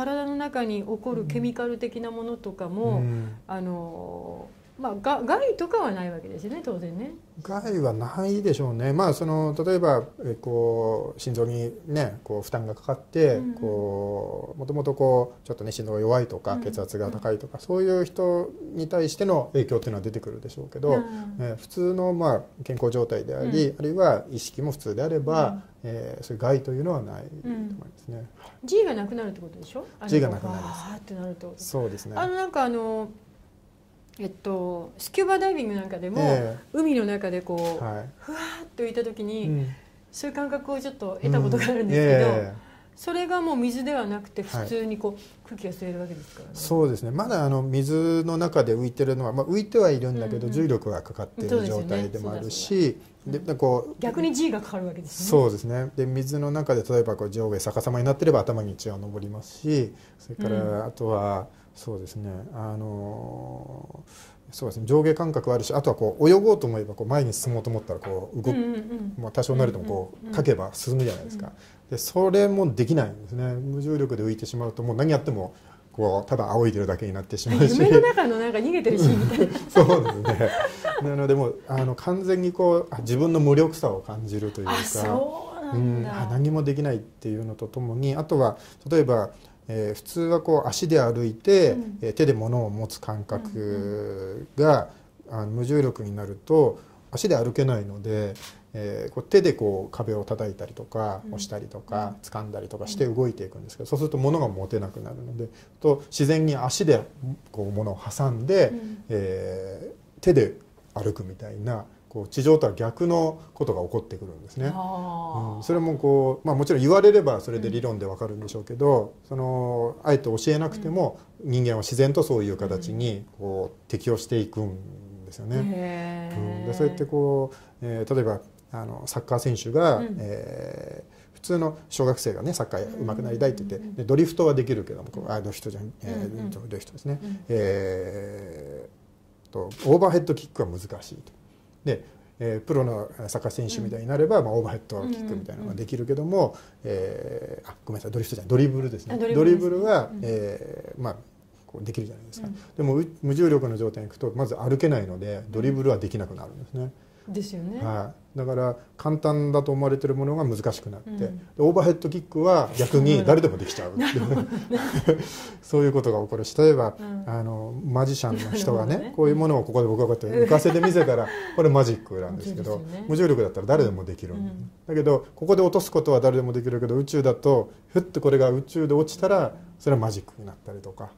体の中に起こるケミカル的なものとかも、うん、あのまあ、が害とかはないわけですよね当然ね。害はないでしょうね、まあ、その例えばえこう心臓に、ね、こう負担がかかって、うん、こうもともとこうちょっと、ね、心臓が弱いとか、血圧が高いとか、うん、そういう人に対しての影響っていうのは出てくるでしょうけど、うん、え普通の、まあ、健康状態であり、あるいは意識も普通であれば、えー、そういう害というのはないと思いますね。G がなくなるってことでしょ？G がなくなります。ってなると。そうですね。あのなんかあのえっと、スキューバダイビングなんかでも、えー、海の中でこう、はい、ふわっと浮いた時に、うん、そういう感覚をちょっと得たことがあるんですけど、うん。えー、それがもう水ではなくて普通にこう、はい、空気が吸えるわけですからね。そうですね。まだあの水の中で浮いてるのは、まあ、浮いてはいるんだけど、うんうん、重力がかかっている状態でもあるし、でこう逆に G がかかるわけですね。そうですね。で水の中で例えばこう上下逆さまになってれば頭に血は上りますしそれからあとは、そうですね。あのそうですね。上下感覚あるしあとはこう泳ごうと思えばこう前に進もうと思ったらこう動く、うんうん、まあ、多少なりともこうかけば進むじゃないですか、でそれもできないんですね。無重力で浮いてしまうともう何やってもこうただ仰いでるだけになってしまうし。夢の中のなんか逃げてるしみたいな。そうですね。なのでもあの完全にこう自分の無力さを感じるというか。うん、何もできないっていうのとともにあとは例えばえー、普通はこう足で歩いて、うん、えー、手で物を持つ感覚が、うんうん、あの無重力になると足で歩けないので、えー、こう手でこう壁を叩いたりとか押したりとか、うん、掴んだりとかして動いていくんですけど、そうすると物が持てなくなるのでと自然に足でこう物を挟んで、うん、えー、手で歩くみたいなこう地上とは逆のことが起こってくるんですね。うん、それもこう、まあ、もちろん言われればそれで理論でわかるんでしょうけど、そのあえて教えなくても人間は自然とそういう形にこう適応していくんですよね。うん、でそうやってこう、えー、例えばあのサッカー選手が、うん、えー普通の小学生がねサッカー上手くなりたいって言ってでドリフトはできるけどもあドリフトじゃん、えー、ドリフトですね、えー、とオーバーヘッドキックは難しいと。で、えー、プロのサッカー選手みたいになれば、まあ、オーバーヘッドキックみたいなのができるけども、えー、あごめんなさいドリフトじゃないドリブルですね。ドリブルは、えー、まあこうできるじゃないですか、でも無重力の状態に行くとまず歩けないのでドリブルはできなくなるんですね。ですよね、はい、だから簡単だと思われてるものが難しくなって、うん、オーバーヘッドキックは逆に誰でもできちゃう。そういうことが起こる。し例えば、うん、あのマジシャンの人がねね。こういうものをここで僕がこうやって浮かせてみせたらこれマジックなんですけど、ね、無重力だったら誰でもできる、うん、だけどここで落とすことは誰でもできるけど宇宙だとふっとこれが宇宙で落ちたらそれはマジックになったりとか、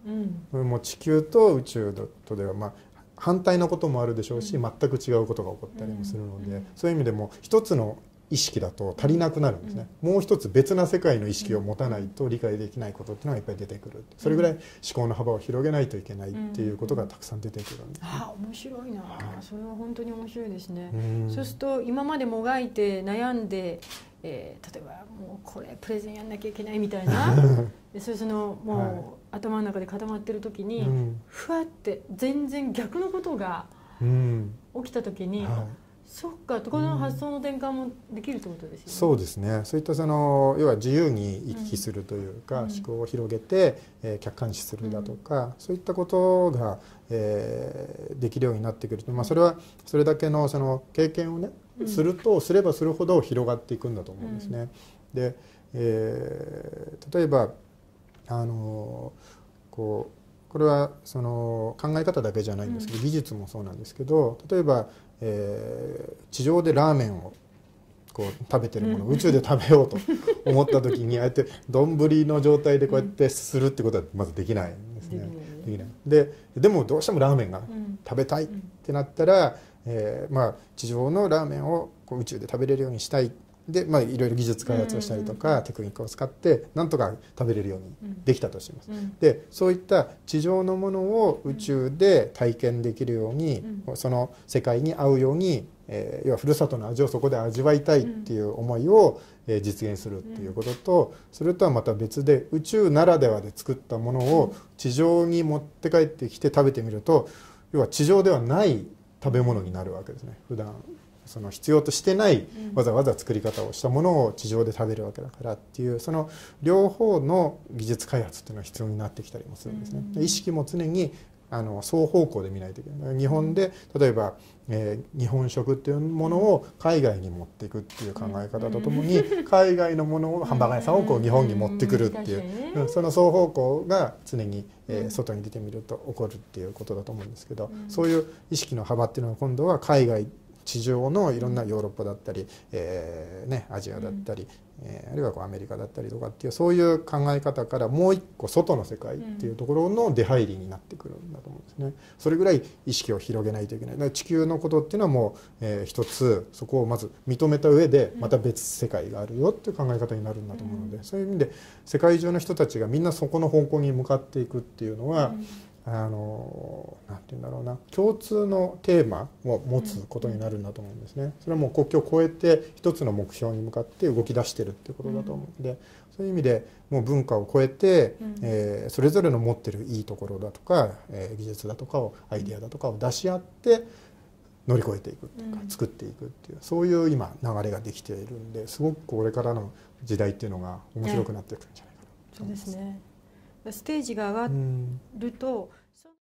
うん、もう地球と宇宙とではまあ反対のこともあるでしょうし、全く違うことが起こったりもするので、そういう意味でも一つの意識だと足りなくなるんですね、もう一つ別な世界の意識を持たないと理解できないことっていうのがいっぱい出てくる。それぐらい思考の幅を広げないといけないっていうことがたくさん出てくるんです、ね、あ面白いな、はい、それは本当に面白いですね、そうすると今までもがいて悩んでえー、例えばもうこれプレゼンやんなきゃいけないみたいな。でそれそのもう、はい、頭の中で固まってる時に、うん、ふわって全然逆のことが起きた時に、うんはい、そっかこの発想の転換もできるってことですよね。そうですね。そういったその要は自由に行き来するというか、うん、思考を広げて、えー、客観視するだとか、そういったことが、えー、できるようになってくると、まあ、それはそれだけのその経験をねするとすればするほど広がっていくんだと思うんですね。で、えー、例えばあのこうこれはその考え方だけじゃないんですけど、技術もそうなんですけど例えば、えー、地上でラーメンをこう食べてるものを宇宙で食べようと思った時に ああやって丼の状態でこうやってするってことはまずできないんですね。できない。ででもどうしてもラーメンが食べたいってなったら、えー、まあ、地上のラーメンをこう宇宙で食べれるようにしたいで、まあ、いろいろ技術開発をしたりとか、テクニックを使ってなんとか食べれるようにできたとします。でそういった地上のものを宇宙で体験できるように、その世界に合うように、えー、要はふるさとの味をそこで味わいたいっていう思いを、えー、実現するっていうことと、それとはまた別で宇宙ならではで作ったものを地上に持って帰ってきて食べてみると要は地上ではない食べ物になるわけですね普段その必要としてないわざわざ作り方をしたものを地上で食べるわけだからっていうその両方の技術開発っていうのが必要になってきたりもするんですね。意識も常にあの双方向で見ないといけない。日本で例えば、えー、日本食っていうものを海外に持っていくっていう考え方とともに、海外のものをハンバーガー屋さんをこう日本に持ってくるっていう、その双方向が常に、えー、外に出てみると起こるっていうことだと思うんですけど、そういう意識の幅っていうのは今度は海外地上のいろんなヨーロッパだったり、えーね、アジアだったり、えー、あるいはこうアメリカだったりとかっていうそういう考え方からもう一個外の世界っていうところの出入りになってくるんだと思うんですね。それぐらい意識を広げないといけない。だから地球のことっていうのはもう、えー、一つそこをまず認めた上でまた別世界があるよっていう考え方になるんだと思うので、そういう意味で世界中の人たちがみんなそこの方向に向かっていくっていうのは、あのなんて言うんだろうな。共通のテーマを持つことになるんだと思うんですね。それはもう国境を越えて一つの目標に向かって動き出してるっていうことだと思うので、そういう意味でもう文化を超えて、えー、それぞれの持ってるいいところだとか、えー、技術だとかをアイデアだとかを出し合って乗り越えていくっていうか、作っていくっていうそういう今流れができているんですごくこれからの時代っていうのが面白くなっていくんじゃないかな。と思います。そうですねステージが上がると、